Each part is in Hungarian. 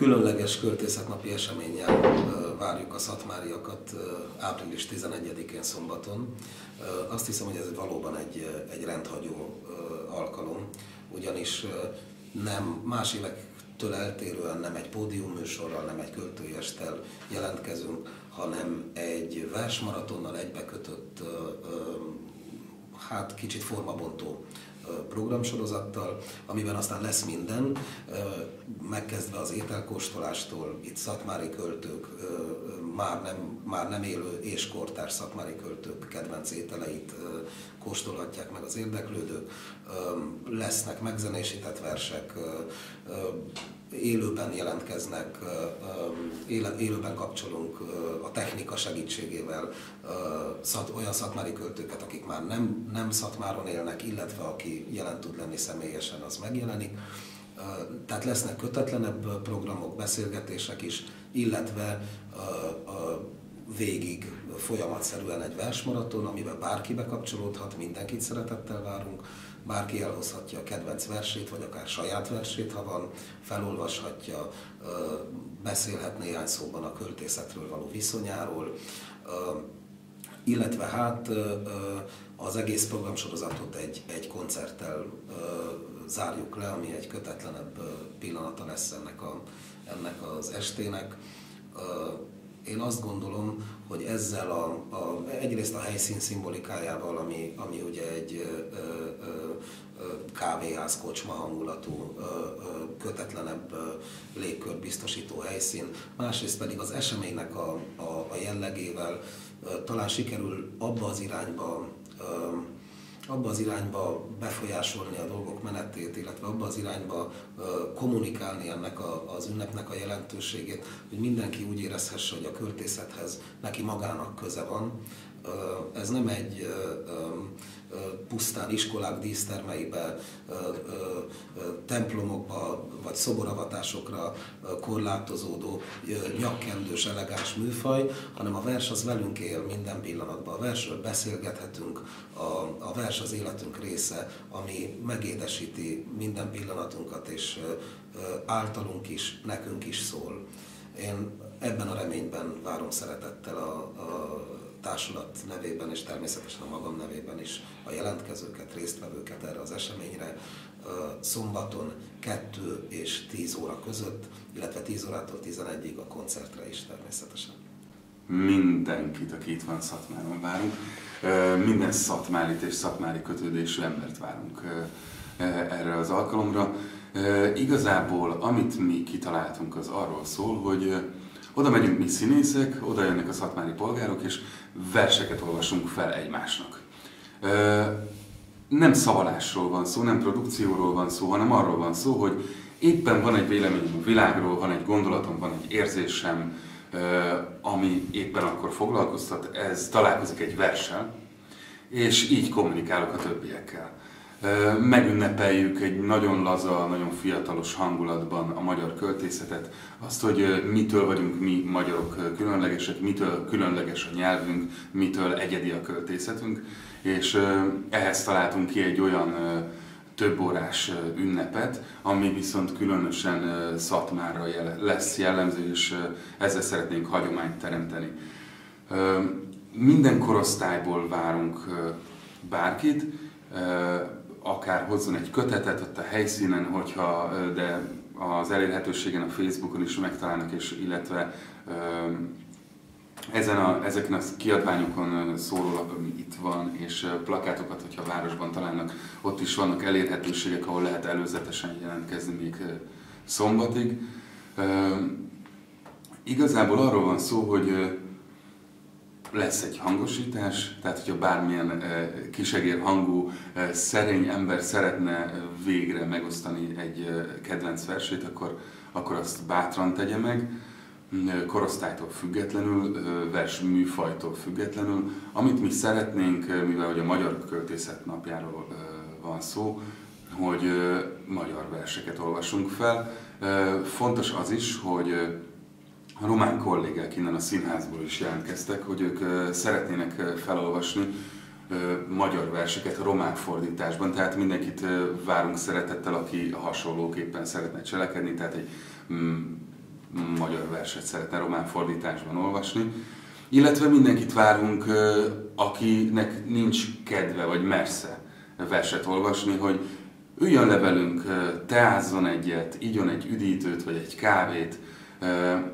különleges költészetnapi eseménnyel várjuk a szatmáriakat április 11-én szombaton. Azt hiszem, hogy ez valóban egy, egy rendhagyó alkalom, ugyanis nem más évektől eltérően nem egy pódiumműsorral, nem egy költői jelentkezünk, hanem egy versmaratonnal egybekötött, hát kicsit formabontó programsorozattal, amiben aztán lesz minden, megkezdve az ételkóstolástól, itt szakmári költők, már nem, már nem élő és kortárs szakmári költők kedvenc ételeit kóstolhatják meg az érdeklődők, lesznek megzenésített versek, élőben jelentkeznek, élőben kapcsolunk a technika segítségével olyan szatmári költőket, akik már nem, nem szatmáron élnek, illetve aki jelen tud lenni személyesen, az megjelenik. Tehát lesznek kötetlenebb programok, beszélgetések is, illetve végig folyamatszerűen egy versmaraton, amiben bárki bekapcsolódhat, mindenkit szeretettel várunk. Bárki elhozhatja a kedvenc versét, vagy akár saját versét, ha van, felolvashatja, beszélhet néhány szóban a költészetről való viszonyáról, illetve hát az egész programsorozatot egy, egy koncerttel zárjuk le, ami egy kötetlenebb pillanata lesz ennek, a, ennek az estének én azt gondolom, hogy ezzel a, a, egyrészt a helyszín szimbolikájával, ami, ami ugye egy ö, ö, kávéház, kocsma hangulatú, kötetlenebb légkört biztosító helyszín, másrészt pedig az eseménynek a, a, a jellegével talán sikerül abba az irányba abba az irányba befolyásolni a dolgok menetét, illetve abba az irányba kommunikálni ennek a, az ünnepnek a jelentőségét, hogy mindenki úgy érezhesse, hogy a költészethez neki magának köze van. Ez nem egy pusztán iskolák dísztermeibe, templomokba vagy szoboravatásokra korlátozódó nyakkendős, elegáns műfaj, hanem a vers az velünk él minden pillanatban. A versről beszélgethetünk, a, a vers az életünk része, ami megédesíti minden pillanatunkat, és általunk is, nekünk is szól. Én ebben a reményben várom szeretettel a, a társulat nevében és természetesen a magam nevében is a jelentkezőket, résztvevőket erre az eseményre szombaton 2 és 10 óra között, illetve 10 órától 11-ig a koncertre is természetesen. Mindenkit, aki itt van Szatmáron várunk. Minden szatmárit és szatmári kötődésű embert várunk erre az alkalomra. Igazából, amit mi kitaláltunk, az arról szól, hogy oda megyünk mi színészek, oda jönnek a szatmári polgárok, és verseket olvasunk fel egymásnak. Nem szavalásról van szó, nem produkcióról van szó, hanem arról van szó, hogy éppen van egy véleményem a világról, van egy gondolatom, van egy érzésem, ami éppen akkor foglalkoztat, ez találkozik egy verssel, és így kommunikálok a többiekkel megünnepeljük egy nagyon laza, nagyon fiatalos hangulatban a magyar költészetet, azt, hogy mitől vagyunk mi magyarok különlegesek, mitől különleges a nyelvünk, mitől egyedi a költészetünk, és ehhez találtunk ki egy olyan több órás ünnepet, ami viszont különösen Szatmára lesz jellemző, és ezzel szeretnénk hagyományt teremteni. Minden korosztályból várunk bárkit, akár hozzon egy kötetet ott a helyszínen, hogyha, de az elérhetőségen a Facebookon is megtalálnak, és illetve ezen a, ezeken a kiadványokon szórólap, ami itt van, és plakátokat, hogyha a városban találnak, ott is vannak elérhetőségek, ahol lehet előzetesen jelentkezni még szombatig. Igazából arról van szó, hogy lesz egy hangosítás, tehát hogyha bármilyen kisegér hangú, szerény ember szeretne végre megosztani egy kedvenc versét, akkor, akkor azt bátran tegye meg, korosztálytól függetlenül, vers műfajtól függetlenül. Amit mi szeretnénk, mivel hogy a Magyar Költészet napjáról van szó, hogy magyar verseket olvasunk fel. Fontos az is, hogy a román kollégák innen a színházból is jelentkeztek, hogy ők szeretnének felolvasni magyar verseket a román fordításban, tehát mindenkit várunk szeretettel, aki hasonlóképpen szeretne cselekedni, tehát egy mm, magyar verset szeretne román fordításban olvasni. Illetve mindenkit várunk, akinek nincs kedve vagy mersze verset olvasni, hogy üljön le velünk, teázzon egyet, igyon egy üdítőt vagy egy kávét,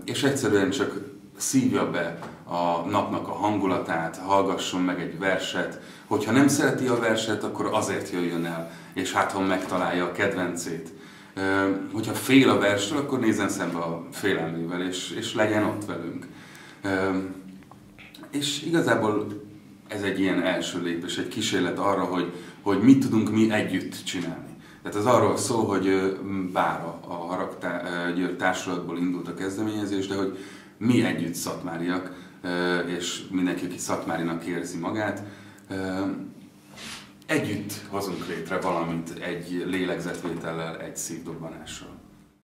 és egyszerűen csak szívja be a napnak a hangulatát, hallgasson meg egy verset. Hogyha nem szereti a verset, akkor azért jöjjön el, és hát ha megtalálja a kedvencét. Hogyha fél a verstől, akkor nézzen szembe a félelmével, és, és legyen ott velünk. És igazából ez egy ilyen első lépés, egy kísérlet arra, hogy, hogy mit tudunk mi együtt csinálni. Tehát ez arról szól, hogy bár a, a Harag társulatból indult a kezdeményezés, de hogy mi együtt szatmáriak, és mindenki, aki szatmárinak érzi magát, együtt hozunk létre valamit egy lélegzetvétellel, egy szívdobbanással.